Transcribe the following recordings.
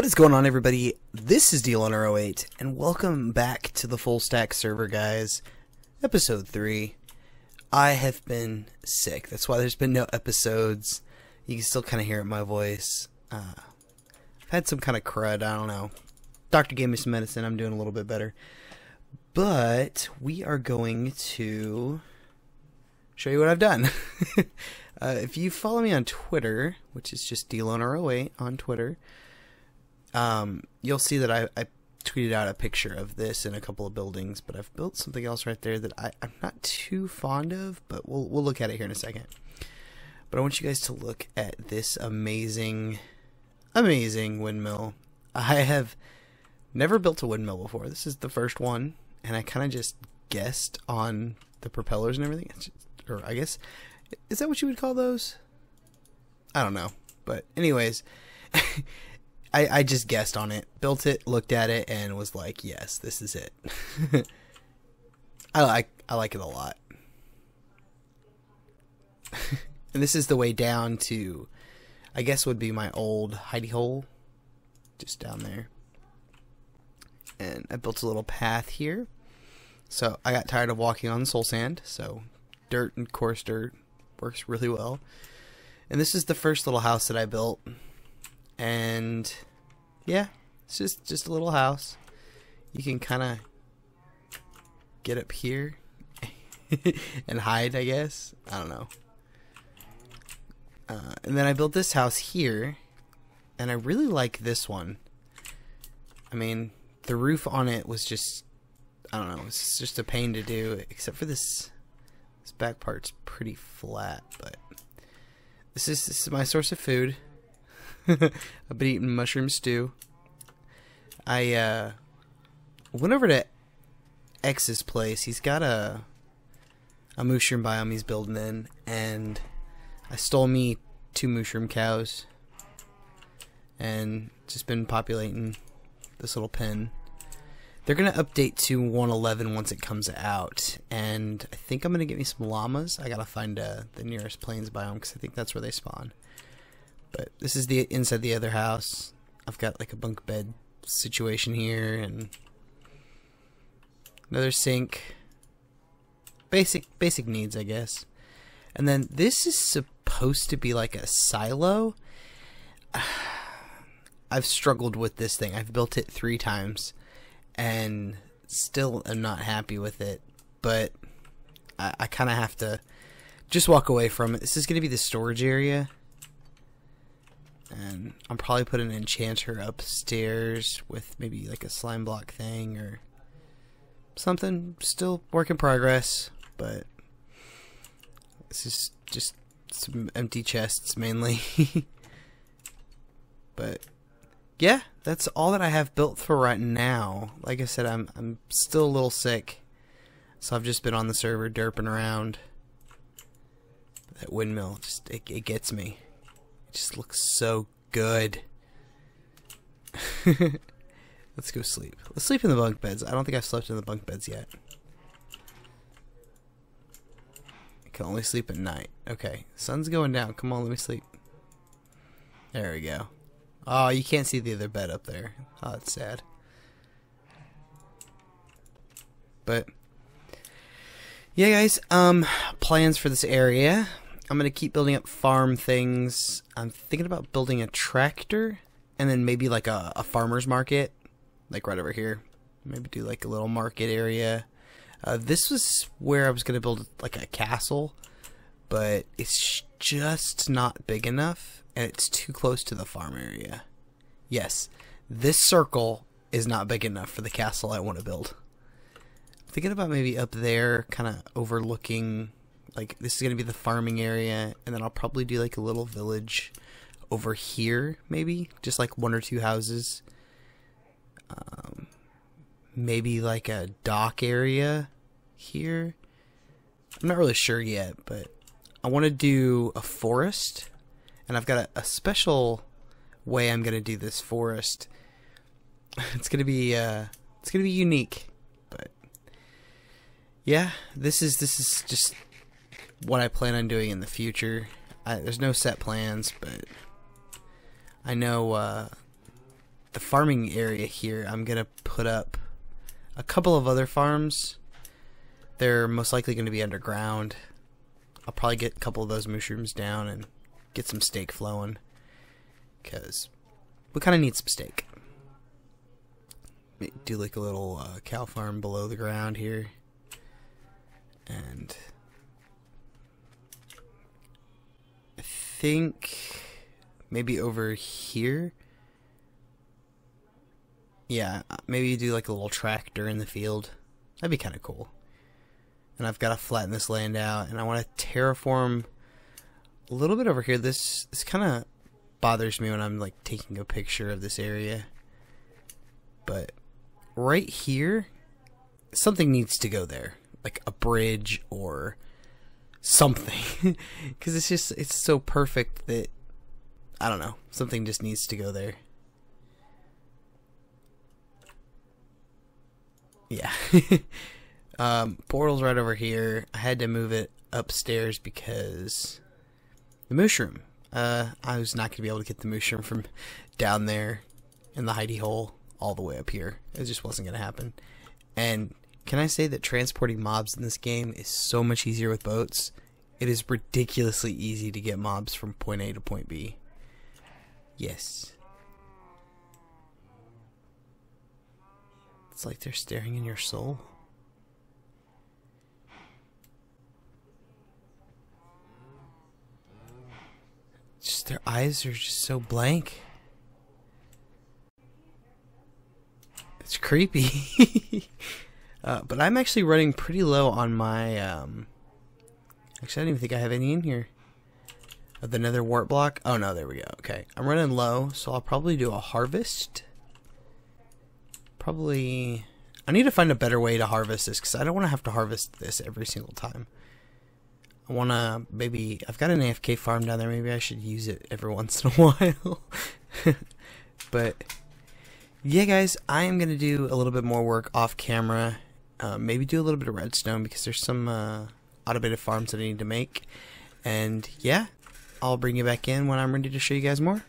What is going on, everybody? This is dloner08, and welcome back to the Full Stack server, guys. Episode 3. I have been sick. That's why there's been no episodes. You can still kind of hear my voice. Uh, I've had some kind of crud, I don't know. Doctor gave me some medicine, I'm doing a little bit better. But we are going to show you what I've done. uh, if you follow me on Twitter, which is just dloner08 on Twitter, um, you'll see that I, I tweeted out a picture of this in a couple of buildings, but I've built something else right there that I, I'm not too fond of, but we'll we'll look at it here in a second. But I want you guys to look at this amazing, amazing windmill. I have never built a windmill before. This is the first one, and I kind of just guessed on the propellers and everything. Just, or I guess, is that what you would call those? I don't know. But anyways, I, I just guessed on it, built it, looked at it, and was like, yes, this is it. I like I like it a lot. and this is the way down to, I guess would be my old hidey hole, just down there. And I built a little path here. So I got tired of walking on soul sand, so dirt and coarse dirt works really well. And this is the first little house that I built and yeah, it's just just a little house. You can kind of get up here and hide, I guess. I don't know. Uh, and then I built this house here, and I really like this one. I mean, the roof on it was just, I don't know, it's just a pain to do, except for this, this back part's pretty flat, but this is, this is my source of food. I've been eating mushroom stew. I uh, went over to X's place. He's got a a mushroom biome he's building in, and I stole me two mushroom cows, and just been populating this little pen. They're gonna update to 111 once it comes out, and I think I'm gonna get me some llamas. I gotta find uh, the nearest plains biome because I think that's where they spawn. But this is the inside the other house. I've got like a bunk bed situation here and another sink. Basic basic needs, I guess. And then this is supposed to be like a silo. I've struggled with this thing. I've built it three times and still am not happy with it. But I, I kind of have to just walk away from it. This is going to be the storage area and I'll probably put an enchanter upstairs with maybe like a slime block thing or something. Still work in progress, but this is just some empty chests mainly. but yeah, that's all that I have built for right now. Like I said, I'm I'm still a little sick, so I've just been on the server derping around. That windmill just it, it gets me. It just looks so good. Let's go sleep. Let's sleep in the bunk beds. I don't think I've slept in the bunk beds yet. I can only sleep at night. Okay, sun's going down. Come on, let me sleep. There we go. Oh, you can't see the other bed up there. Oh, that's sad. But yeah, guys. Um, plans for this area. I'm going to keep building up farm things. I'm thinking about building a tractor and then maybe like a, a farmer's market, like right over here. Maybe do like a little market area. Uh, this was where I was going to build like a castle, but it's just not big enough and it's too close to the farm area. Yes, this circle is not big enough for the castle I want to build. I'm thinking about maybe up there, kind of overlooking like this is gonna be the farming area, and then I'll probably do like a little village over here, maybe just like one or two houses. Um, maybe like a dock area here. I'm not really sure yet, but I want to do a forest, and I've got a, a special way I'm gonna do this forest. it's gonna be uh, it's gonna be unique, but yeah, this is this is just what I plan on doing in the future. I, there's no set plans, but I know uh, the farming area here, I'm gonna put up a couple of other farms. They're most likely going to be underground. I'll probably get a couple of those mushrooms down and get some steak flowing. Because we kind of need some steak. Do like a little uh, cow farm below the ground here. And I think maybe over here. Yeah, maybe you do like a little tractor in the field. That'd be kind of cool and I've got to flatten this land out, and I want to terraform a little bit over here. This this kind of bothers me when I'm like taking a picture of this area, but right here, something needs to go there, like a bridge or something, because it's just it's so perfect that I don't know something just needs to go there. Yeah. Um, portal's right over here. I had to move it upstairs because the mushroom. Uh, I was not to be able to get the mushroom from down there in the hidey hole all the way up here. It just wasn't to happen. And can I say that transporting mobs in this game is so much easier with boats? It is ridiculously easy to get mobs from point A to point B. Yes. It's like they're staring in your soul. Just their eyes are just so blank. It's creepy. uh, but I'm actually running pretty low on my. Um, actually, I don't even think I have any in here. Of the nether wart block. Oh no, there we go. Okay, I'm running low, so I'll probably do a harvest. Probably. I need to find a better way to harvest this because I don't want to have to harvest this every single time. I want to maybe I've got an AFK farm down there. Maybe I should use it every once in a while. but yeah, guys, I am gonna do a little bit more work off camera. Uh, maybe do a little bit of redstone because there's some uh, automated farms that I need to make. And yeah, I'll bring you back in when I'm ready to show you guys more.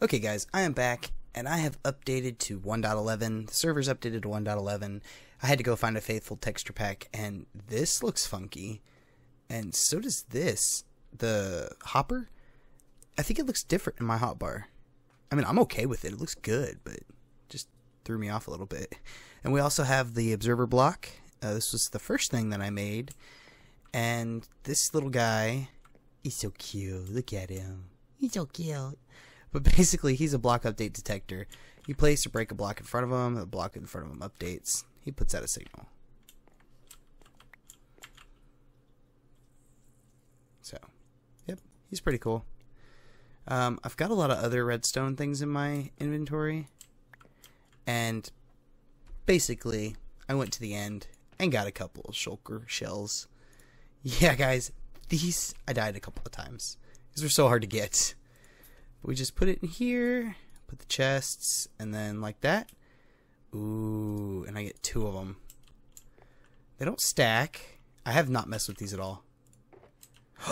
Okay, guys, I am back and I have updated to 1.11. The server's updated to 1.11. I had to go find a faithful texture pack, and this looks funky, and so does this. The hopper, I think it looks different in my hotbar. I mean, I'm okay with it. It looks good, but threw me off a little bit. And we also have the observer block. Uh, this was the first thing that I made, and this little guy, he's so cute. Look at him. He's so cute. But basically, he's a block update detector. You place or break a block in front of him, the block in front of him updates. He puts out a signal. So, yep, he's pretty cool. Um, I've got a lot of other redstone things in my inventory. And basically, I went to the end and got a couple of shulker shells. Yeah, guys, these, I died a couple of times. These were so hard to get we just put it in here, put the chests, and then like that. Ooh, and I get two of them. They don't stack. I have not messed with these at all.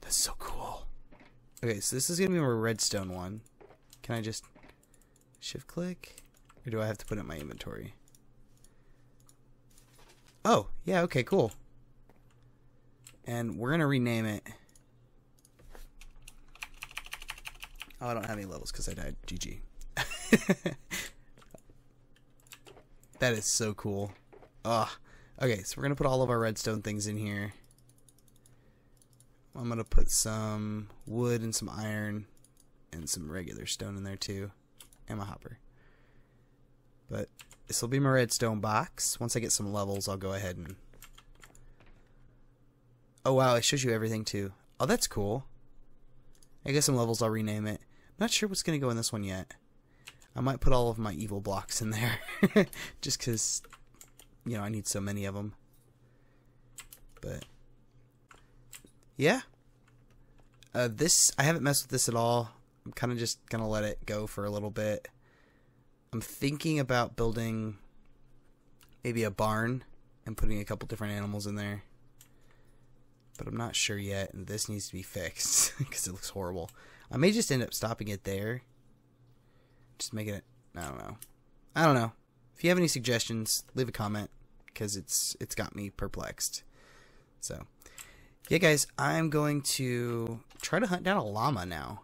That's so cool. Okay, so this is going to be my redstone one. Can I just shift click? Or do I have to put it in my inventory? Oh, yeah, okay, cool. And we're going to rename it Oh, I don't have any levels because I died. GG. that is so cool. Ugh. Okay, so we're going to put all of our redstone things in here. I'm going to put some wood and some iron and some regular stone in there too. And my hopper. But this will be my redstone box. Once I get some levels, I'll go ahead and... Oh wow, it shows you everything too. Oh, that's cool. I guess some levels I'll rename it. I'm Not sure what's going to go in this one yet. I might put all of my evil blocks in there. just because, you know, I need so many of them. But, yeah. Uh, this, I haven't messed with this at all. I'm kind of just going to let it go for a little bit. I'm thinking about building maybe a barn and putting a couple different animals in there. But I'm not sure yet, and this needs to be fixed because it looks horrible. I may just end up stopping it there. Just making it. I don't know. I don't know. If you have any suggestions, leave a comment because it's it's got me perplexed. So, yeah, guys, I'm going to try to hunt down a llama now.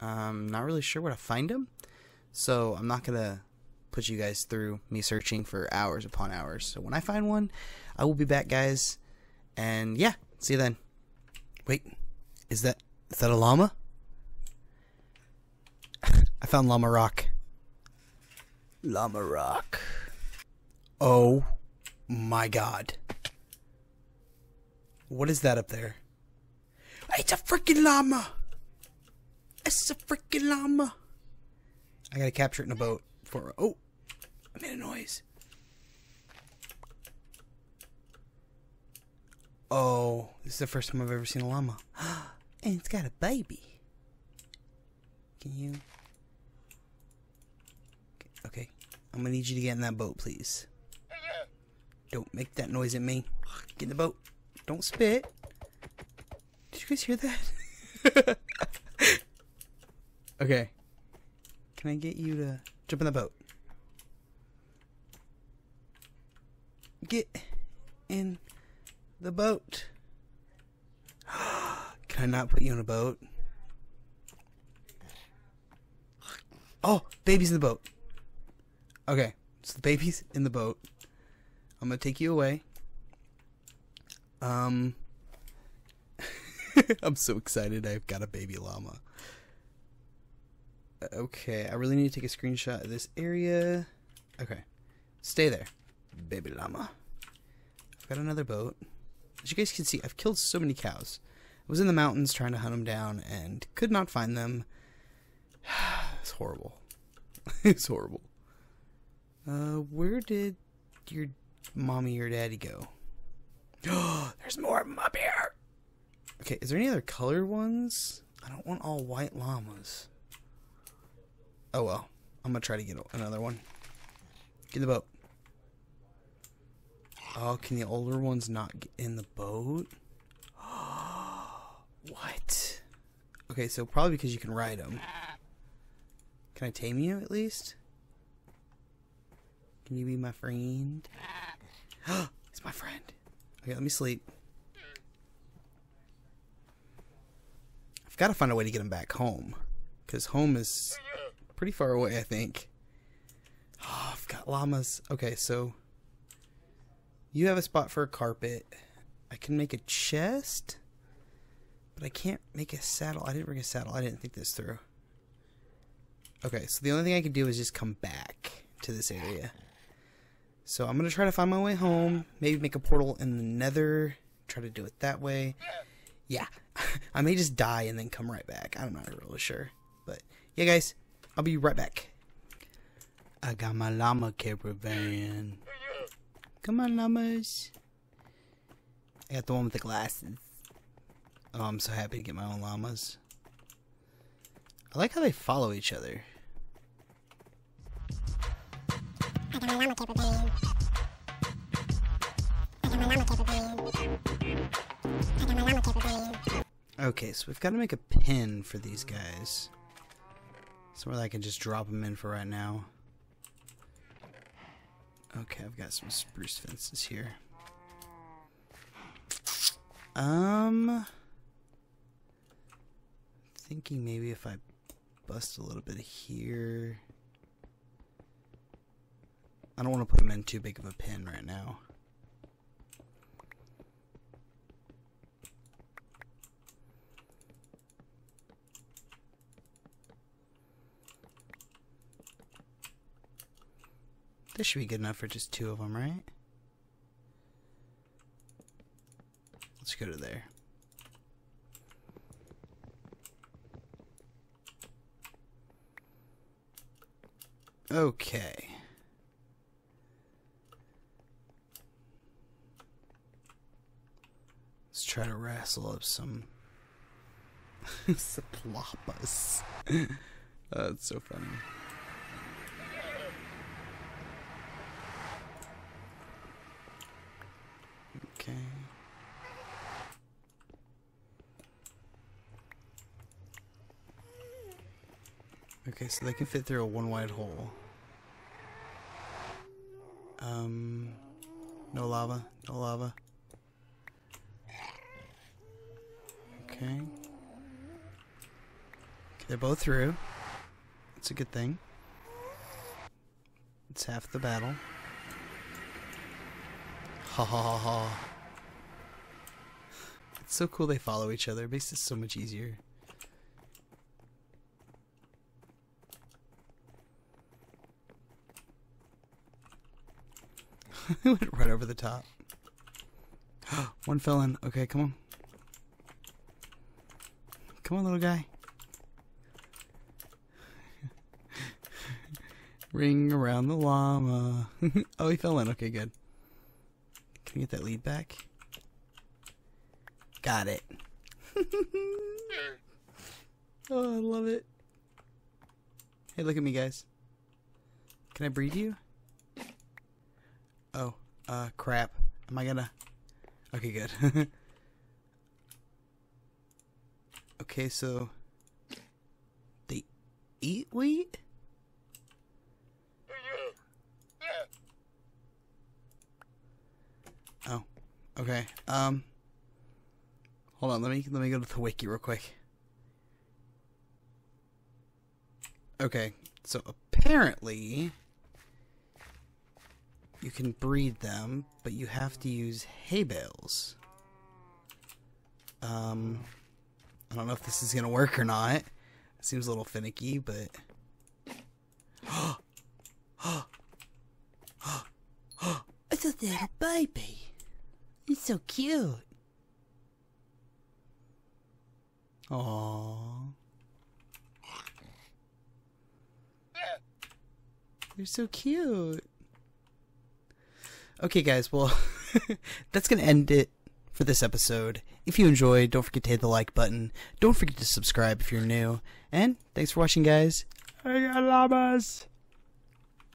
I'm not really sure where to find him, so I'm not gonna put you guys through me searching for hours upon hours. So when I find one, I will be back, guys. And yeah, see you then. Wait, is that is that a llama? I found llama rock. Llama rock. Oh my god. What is that up there? It's a freaking llama. It's a freaking llama. I gotta capture it in a boat for. Oh, I made a noise. Oh, this is the first time I've ever seen a llama. and it's got a baby. Can you? Okay, I'm gonna need you to get in that boat, please. Don't make that noise at me. Get in the boat. Don't spit. Did you guys hear that? okay. Can I get you to jump in the boat? Get in the boat. Can I not put you in a boat? Oh, baby's in the boat. Okay, so the baby's in the boat. I'm gonna take you away. Um, I'm so excited. I've got a baby llama. Okay, I really need to take a screenshot of this area. Okay, stay there, baby llama. I've got another boat. As you guys can see, I've killed so many cows. I was in the mountains trying to hunt them down and could not find them. it's horrible. it's horrible. Uh, where did your mommy or daddy go? There's more of them up here. Okay, is there any other colored ones? I don't want all white llamas. Oh well. I'm gonna try to get another one. Get in the boat. Oh, can the older ones not get in the boat? what? Okay, so probably because you can ride them. Can I tame you at least? Can you be my friend? He's my friend. Okay, let me sleep. I've got to find a way to get him back home. Because home is pretty far away, I think. Oh, I've got llamas. Okay, so you have a spot for a carpet. I can make a chest, but I can't make a saddle. I didn't bring a saddle. I didn't think this through. Okay, so the only thing I can do is just come back to this area. So I'm going to try to find my way home. Maybe make a portal in the nether. Try to do it that way. Yeah, I may just die and then come right back. I'm not really sure. But yeah, guys, I'll be right back. I got my llama caravan. Come on, llamas. I got the one with the glasses. Oh, I'm so happy to get my own llamas. I like how they follow each other. I got my llama caravan. I got my llama caravan. I got my llama caravan. Okay, so we've got to make a pin for these guys. Somewhere that I can just drop them in for right now. Okay, I've got some spruce fences here. Um, thinking maybe if I bust a little bit here. I don't want to put them in too big of a pin right now. This should be good enough for just two of them, right? Let's go to there. Okay. Let's try to wrestle up some Saplopas. That's so funny. Okay. Okay, so they can fit through a one wide hole. Um, no lava, no lava. Okay. okay. They're both through. That's a good thing. It's half the battle. Ha ha ha ha. It's so cool they follow each other. It makes this so much easier. It went right over the top. One fell in. Okay, come on. Come on, little guy. Ring around the llama. oh, he fell in. Okay, good. Can we get that lead back? Got it. oh, I love it. Hey, look at me, guys. Can I breed you? Uh, crap. Am I gonna... Okay, good. okay, so... They eat wheat? Oh, okay. Um, hold on. Let me let me go to the wiki real quick. Okay, so apparently you can breed them, but you have to use hay bales. Um, I don't know if this is gonna work or not. It seems a little finicky, but. it's a little baby. He's so cute. Aww. They're so cute. Okay, guys, well, that's going to end it for this episode. If you enjoyed, don't forget to hit the like button. Don't forget to subscribe if you're new. And thanks for watching, guys. I got llamas.